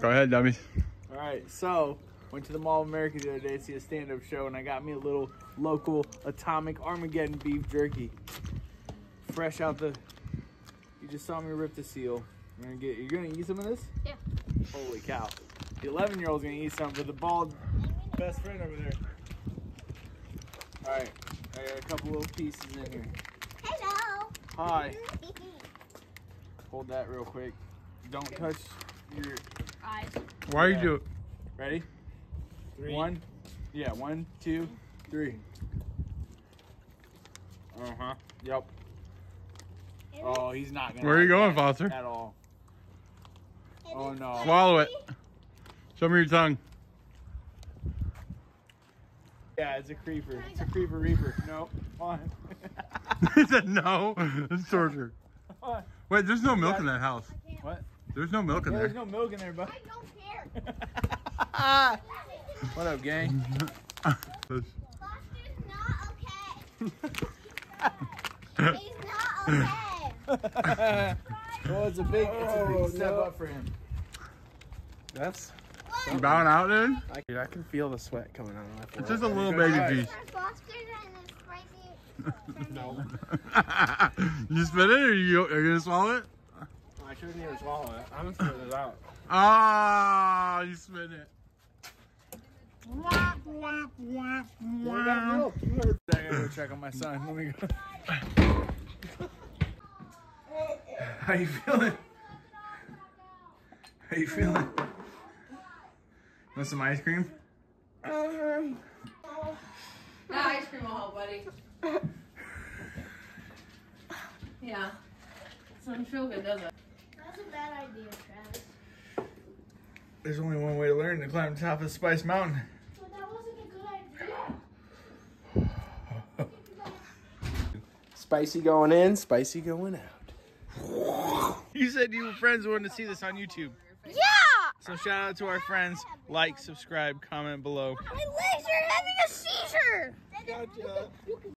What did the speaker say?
Go ahead, dummies. All right, so went to the Mall of America the other day to see a stand-up show, and I got me a little local Atomic Armageddon beef jerky, fresh out the. You just saw me rip the seal. You're gonna get. You're gonna eat some of this? Yeah. Holy cow! The 11-year-old's gonna eat some, but the bald best friend over there. All right, I got a couple little pieces in here. Hello. Hi. Hold that real quick. Don't touch your. Eyes. Why are you doing? Ready? One. Yeah, one, two, three. Uh huh. Yep. Oh, he's not gonna. Where are you going, Foster? At all. Oh no. Swallow it. Show me your tongue. Yeah, it's a creeper. It's a creeper reaper. Nope. On. he said no. It's torture. Wait, there's no milk in that house. What? There's no milk in Yeah, there's no milk in there, bud. I don't care. what up, gang? Foster's not okay. He's not okay. well, it's a big, it's a big Oh, step no. up for him. That's. You bowing out, dude? I, dude, I can feel the sweat coming out of my It's just a little baby try. piece. For Foster's and the spicy. No. you spit it or you, are you gonna swallow it? I shouldn't even swallow it. I'm spitting it out. Ah, you spit it. What about milk? You I gotta go check on my son. Let me go. How you feeling? How you feeling? Want some ice cream? Nah, ice cream will help, buddy. yeah. It doesn't feel good, does it? That's a bad idea, Travis. There's only one way to learn to climb the top of Spice Mountain. But that wasn't a good idea. Spicy going in, spicy going out. You said you were friends wanted to see this on YouTube. Yeah! So shout out to our friends. Like, subscribe, comment below. My legs are having a seizure! Gotcha.